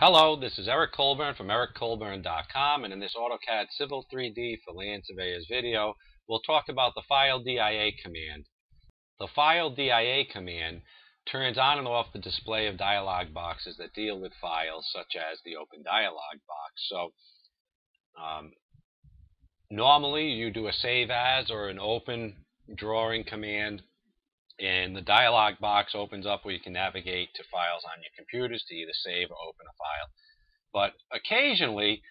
Hello, this is Eric Colburn from ericcolburn.com and in this AutoCAD Civil 3D for Land Surveyors video, we'll talk about the File DIA command. The File DIA command turns on and off the display of dialog boxes that deal with files such as the Open Dialog box. So um, normally you do a save as or an open drawing command and the dialog box opens up where you can navigate to files on your computers to either save or open a file. But occasionally,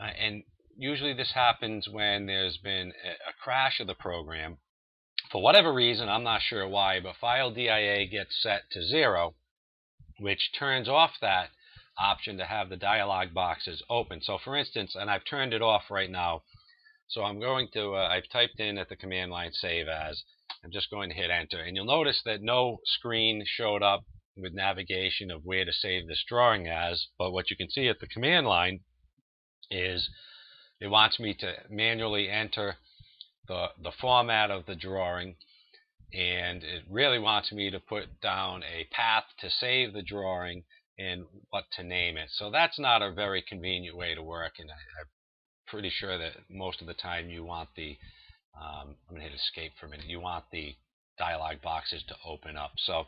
uh, and usually this happens when there's been a, a crash of the program, for whatever reason, I'm not sure why, but file DIA gets set to zero, which turns off that option to have the dialog boxes open. So for instance, and I've turned it off right now, so I'm going to, uh, I've typed in at the command line save as, I'm just going to hit enter. And you'll notice that no screen showed up with navigation of where to save this drawing as. But what you can see at the command line is it wants me to manually enter the, the format of the drawing. And it really wants me to put down a path to save the drawing and what to name it. So that's not a very convenient way to work. And I, I'm pretty sure that most of the time you want the um, I'm going to hit escape for a minute. You want the dialog boxes to open up. So,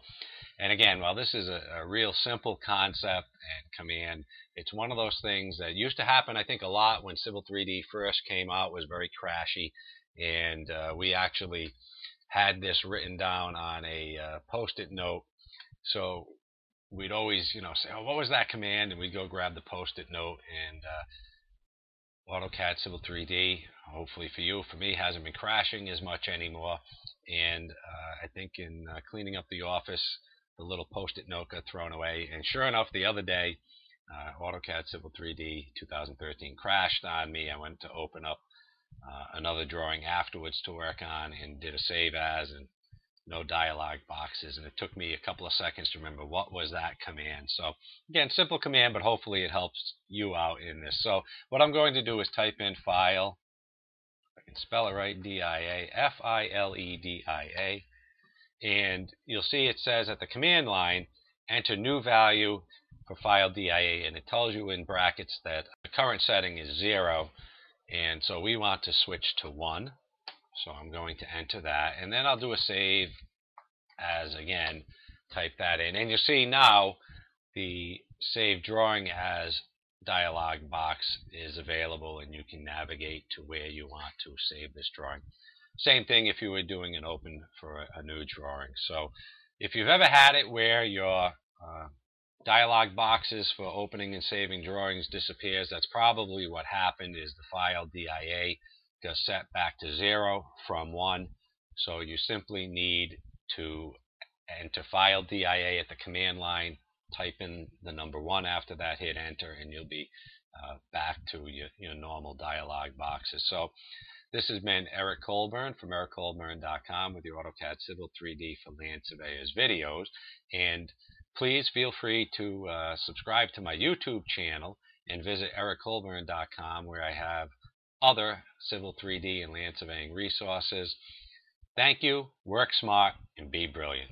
and again, while this is a, a, real simple concept and command, it's one of those things that used to happen, I think, a lot when Civil 3D first came out, was very crashy. And uh, we actually had this written down on a uh, post-it note. So we'd always, you know, say, oh, what was that command? And we'd go grab the post-it note and uh, AutoCAD Civil 3D, hopefully for you, for me, hasn't been crashing as much anymore. And uh, I think in uh, cleaning up the office, the little post-it note got thrown away. And sure enough, the other day, uh, AutoCAD Civil 3D 2013 crashed on me. I went to open up uh, another drawing afterwards to work on and did a save as and no dialog boxes. And it took me a couple of seconds to remember what was that command. So again, simple command, but hopefully it helps you out in this. So what I'm going to do is type in file. I can spell it right, D-I-A, F-I-L-E-D-I-A. And you'll see it says at the command line, enter new value for file DIA, and it tells you in brackets that the current setting is 0, and so we want to switch to 1. So I'm going to enter that. And then I'll do a save as, again, type that in. And you'll see now the save drawing as dialog box is available and you can navigate to where you want to save this drawing. Same thing if you were doing an open for a, new drawing. So if you've ever had it where your uh, dialog boxes for opening and saving drawings disappears, that's probably what happened is the file DIA got set back to zero from one. So you simply need to enter file DIA at the command line, type in the number one after that, hit enter, and you'll be uh, back to your, your normal dialog boxes. So this has been Eric Colburn from ericcolburn.com with your AutoCAD Civil 3D for Land Surveyors videos. And please feel free to uh, subscribe to my YouTube channel and visit ericcolburn.com where I have other Civil 3D and land surveying resources. Thank you, work smart, and be brilliant.